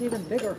even bigger.